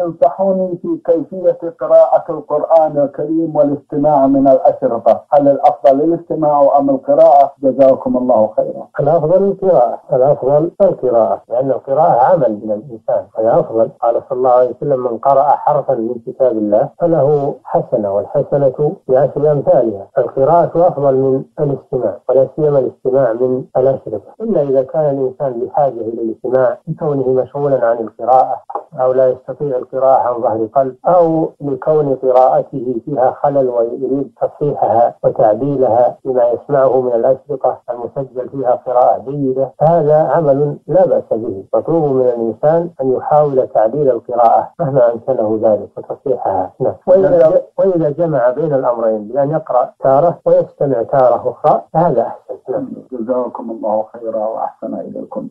انصحوني في كيفية قراءة القرآن الكريم والاستماع من الأشرطة. هل الأفضل الاستماع أم القراءة؟ جزاكم الله خيرا. الأفضل القراءة. الأفضل القراءة. لأن القراءة عمل من الإنسان. الأفضل قال صلى الله عليه وسلم من قرأ حرفا من كتاب الله فله حسنة والحسنة بعشر أمثالها القراءة أفضل من الاستماع ولا سيما الاستماع من الأشرطة. إلا إذا كان الإنسان بحاجة إلى الاستماع لكونه مشغولا عن القراءة أو لا يستطيع القراءة عن ظهر قلب أو لكون قراءته فيها خلل ويريد تصحيحها وتعديلها بما يسمعه من الأشرطة المسجل فيها قراءة جيدة هذا عمل لا بأس به. مطلوب من الإنسان أن يحاول تعديل القراءة مهما أمكنه ذلك وتصحيحها. نعم. وإذا, وإذا جمع بين الأمرين بأن يقرأ تارة ويستمع تارة أخرى فهذا أحسن. نعم. جزاكم الله خيرا وأحسن إليكم.